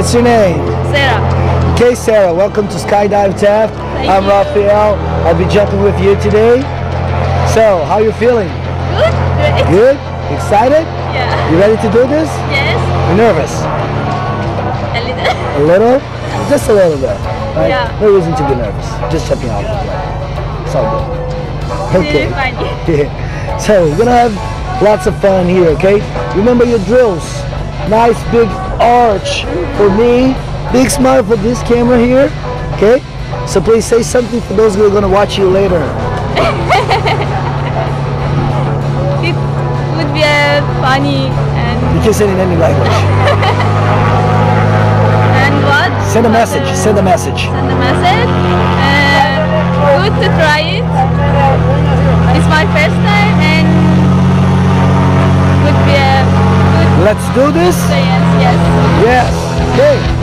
What's your name? Sarah. Okay, Sarah, welcome to Skydive Taft. Thank I'm you. Raphael. I'll be jumping with you today. So, how you feeling? Good? Good? Excited? Yeah. You ready to do this? Yes. You nervous? A little. A little? Just a little bit. Right? Yeah. No reason to be nervous. Just jumping off the plane. It's all good. Okay. Funny. so we're gonna have lots of fun here, okay? Remember your drills. Nice big arch for me. Big smile for this camera here. Okay? So please say something for those who are gonna watch you later. It would be a funny and You can say it in any language. and what? Send a message. uh, Send a message. Send a message. Uh, good to try it. It's my first time and would be a good Let's do this. experience. Yes. Yes. Okay.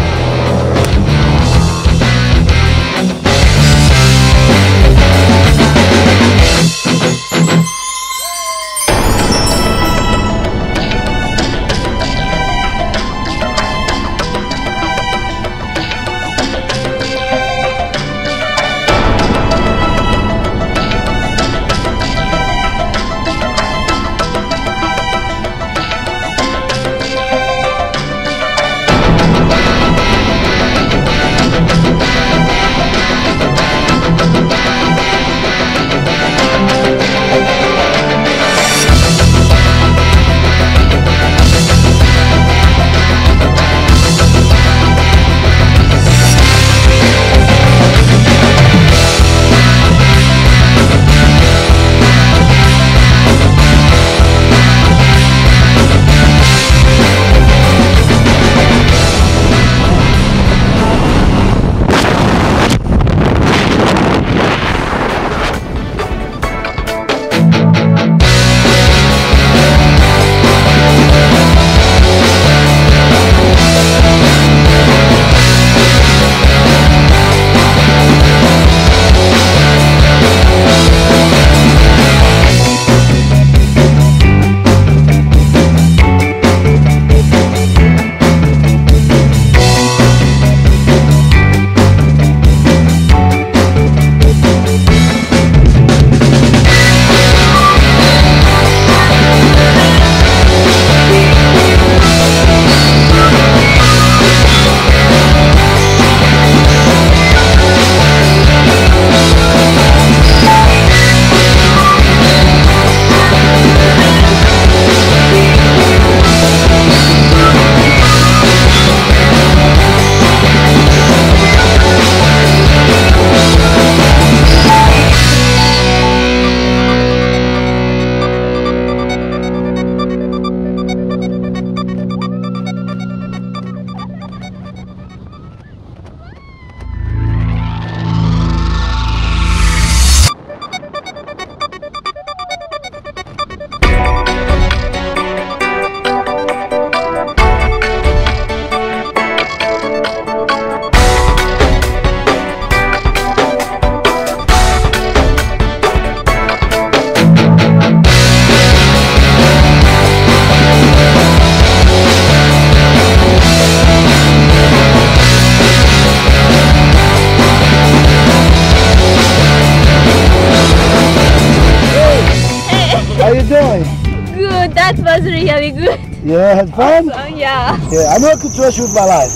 That was really good. Yeah, had fun? So, yeah. Yeah, I know I could trust you with my life.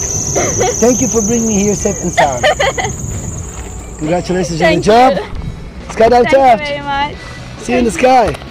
Thank you for bringing me here safe and sound. Congratulations on the job. you. Skydive Thank you very much. See you in the sky.